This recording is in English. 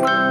you